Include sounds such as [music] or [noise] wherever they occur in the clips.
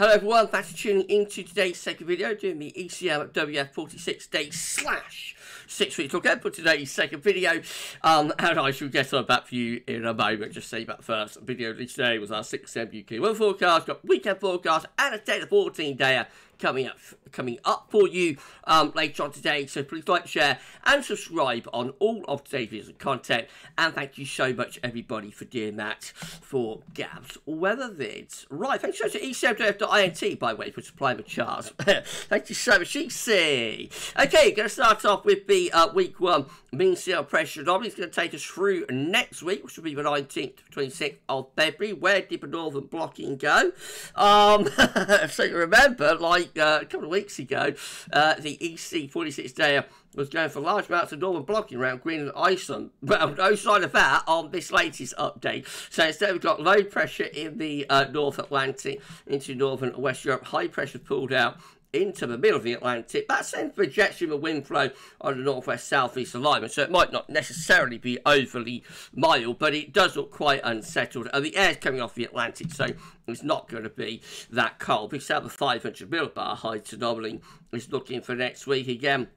Hello everyone, thanks for tuning into today's second video. Doing the ECMWF 46 day slash six look at for today's second video. Um, and I shall get on back for you in a moment. Just say about first video today was our 6M UK weather forecast got weekend forecast and a day the 14 day coming up coming up for you um, later on today. So please like, share, and subscribe on all of today's videos and content. And thank you so much, everybody, for doing that for Gavs Weather Vids. Right, thanks so much to e7.int, by the way, for supplying the charts. [laughs] thank you so much, EC. Okay, going to start off with the uh, week one mean sea pressure anomaly. Going to take us through next week, which will be the 19th to 26th of February. Where did the northern blocking go? Um, [laughs] so you remember, like uh, a couple of weeks ago, uh, the EC 46 day was going for large amounts of northern blocking around Greenland Iceland. [laughs] Well, no sign of that on this latest update. So instead, we've got low pressure in the uh, North Atlantic into northern West Europe. High pressure pulled out into the middle of the Atlantic. That sends projection of wind flow on the northwest southeast alignment, so it might not necessarily be overly mild, but it does look quite unsettled. And the air's coming off the Atlantic, so it's not going to be that cold. We have a 500 millibar height anomaly is looking for next week again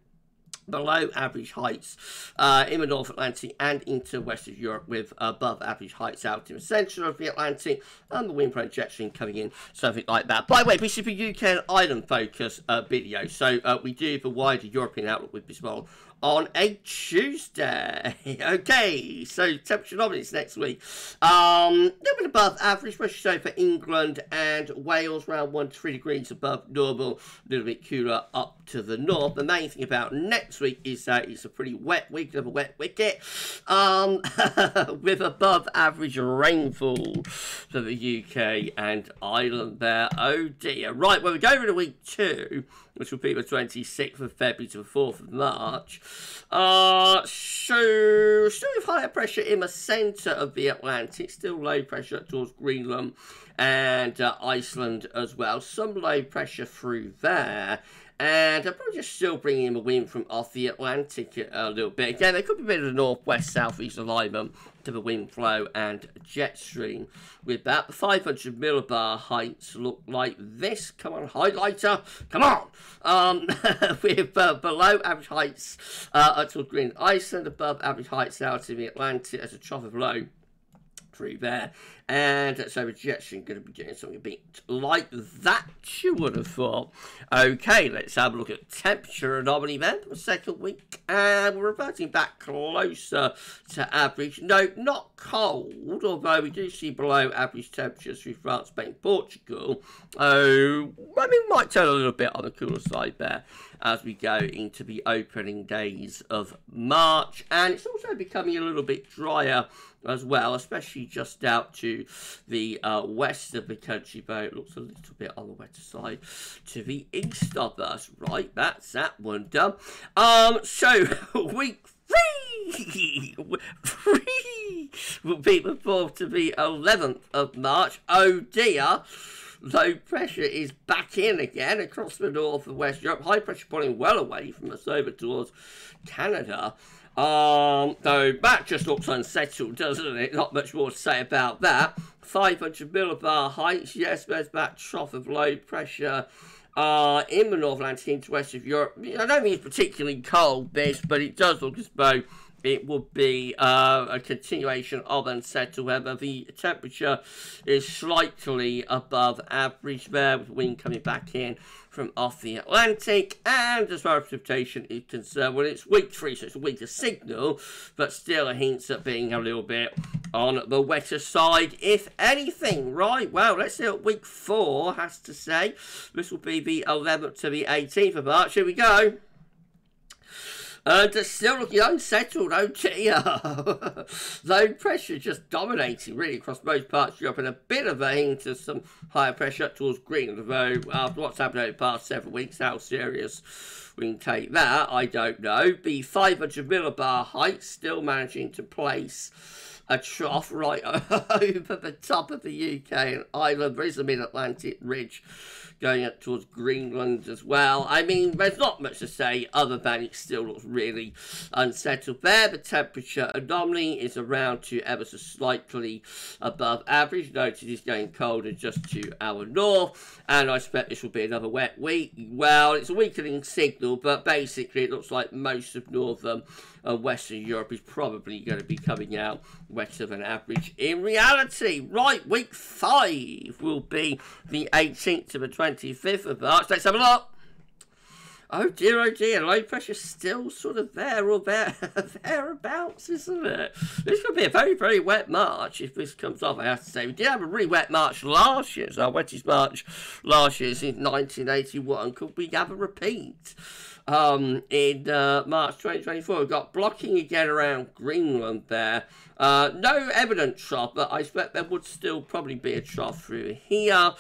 below average heights uh, in the North Atlantic and into Western Europe with above average heights out in the centre of the Atlantic and the wind projection coming in, something like that. By the way, this is the UK and Ireland focus uh, video, so uh, we do the wider European outlook with this model on a Tuesday. [laughs] okay, so temperature anomalies next week. Um, a little bit above average, especially so for England and Wales, around 1 to 3 degrees above normal, a little bit cooler up to the north. The main thing about next week is that it's a pretty wet week, of a wet wicket, um, [laughs] with above average rainfall for the UK and Ireland there. Oh dear. Right, well, we go over to week two which will be the 26th of February to the 4th of March. Uh, so, still with higher pressure in the centre of the Atlantic, still low pressure towards Greenland and uh, Iceland as well. Some low pressure through there. And I'm probably just still bringing in the wind from off the Atlantic a little bit. Again, there could be a bit of the northwest-southeast alignment to the wind flow and jet stream with that. The 500 millibar heights look like this. Come on, highlighter. Come on. Um, [laughs] with uh, below average heights uh, until Green Iceland, above average heights out in the Atlantic as a trough of low through there. And so projection going to be doing something a bit like that, you would have thought. Okay, let's have a look at temperature anomaly then for the second week. And we're reverting back closer to average. No, not cold, although we do see below average temperatures through France, Spain, Portugal. Oh, I mean, might turn a little bit on the cooler side there as we go into the opening days of March. And it's also becoming a little bit drier as well, especially just out to the uh, west of the country, but it looks a little bit on the wetter side to the east of us. Right, that's that one done. Um, so week three, three will be 4th to the 11th of March. Oh dear low pressure is back in again across the north and west Europe. High pressure pulling well away from us over towards Canada. Um, though that just looks unsettled, doesn't it? Not much more to say about that. 500 millibar heights, yes, there's that trough of low pressure uh, in the North Atlantic into west of Europe. I don't think it's particularly cold, this, but it does look as though it would be uh, a continuation of unsettled weather. The temperature is slightly above average there, with wind coming back in from off the Atlantic. And as far as precipitation is concerned, well, it's week three, so it's a winter signal, but still a hint at being a little bit on the wetter side, if anything. Right, well, let's see what week four has to say. This will be the 11th to the 18th of March. Here we go. And uh, still looking unsettled, dear. [laughs] Low pressure just dominating really across most parts of Europe and a bit of a hint of some higher pressure towards Greenland, although after what's happened over the past several weeks, how serious we can take that, I don't know. The 500 millibar height still managing to place a trough right [laughs] over the top of the UK and Ireland. There is a mid-Atlantic ridge going up towards Greenland as well. I mean, there's not much to say other than it still looks really unsettled there. The temperature anomaly is around to ever so slightly above average. Notice it's getting colder just to our north, and I expect this will be another wet week. Well, it's a weakening signal, but basically it looks like most of northern and Western Europe is probably going to be coming out wetter than average. In reality, right, week five will be the 18th to the 25th of March. Let's have a look. Oh dear, oh dear, low pressure still sort of there or there, [laughs] thereabouts, isn't it? This could be a very, very wet March if this comes off, I have to say. We did have a really wet March last year, so our wettest March last year in 1981. Could we have a repeat? Um, in uh, March 2024, we've got blocking again around Greenland there. Uh, no evident trough, but I expect there would still probably be a trough through here.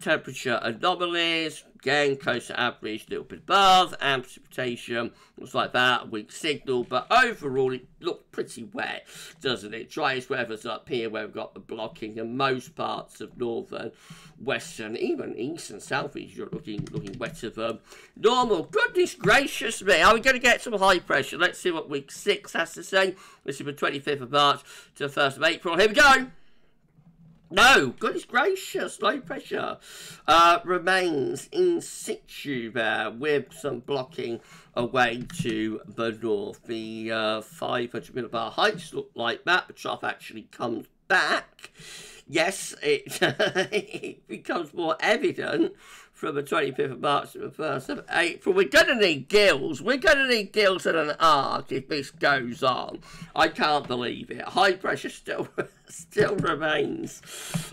Temperature anomalies, again close to average, a little bit above, and precipitation looks like that, weak signal, but overall it looked pretty wet, doesn't it? Driest weather's up here where we've got the blocking and most parts of northern, western, even east and south east, you're looking looking wetter than normal. Goodness gracious me, are we going to get some high pressure? Let's see what week six has to say. This is the 25th of March to the 1st of April. Here we go. No, goodness gracious, low pressure uh, remains in situ there with some blocking away to the north. The uh, 500 millibar heights look like that. The trough actually comes back. Yes, it, [laughs] it becomes more evident from the 25th of March to the 1st of April. We're going to need gills. We're going to need gills and an ark if this goes on. I can't believe it. High pressure still [laughs] still remains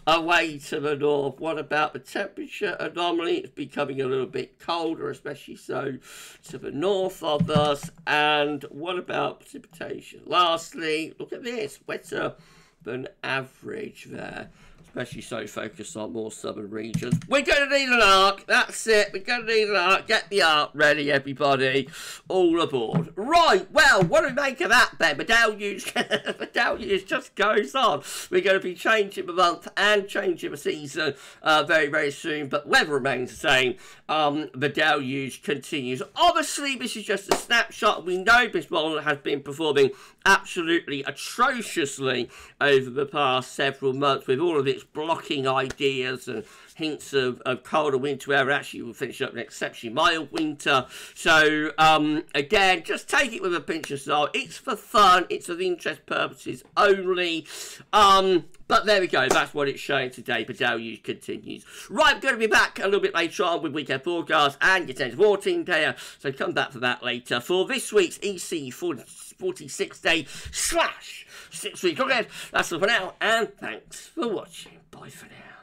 away to the north. What about the temperature anomaly? It's becoming a little bit colder, especially so to the north of us. And what about precipitation? Lastly, look at this. Wetter than average there especially so focused on more southern regions. We're going to need an ark. That's it. We're going to need an ark. Get the ark ready, everybody. All aboard. Right. Well, what do we make of that, Ben? The deluge just goes on. We're going to be changing the month and changing the season uh, very, very soon. But weather remains the same. Um, the deluge continues. Obviously, this is just a snapshot. We know this model has been performing absolutely atrociously over the past several months with all of its blocking ideas and hints of, of colder winter weather. Actually, we'll finish up an exceptionally mild winter. So, um, again, just take it with a pinch of salt. It's for fun. It's for interest purposes only. Um, but there we go. That's what it's showing today. But deluge continues. Right, I'm going to be back a little bit later on with weekend forecast and your 10 14 player. So come back for that later. For this week's EC 40, 46 day slash six week Okay. That's all for now. And thanks for watching. Bye for now.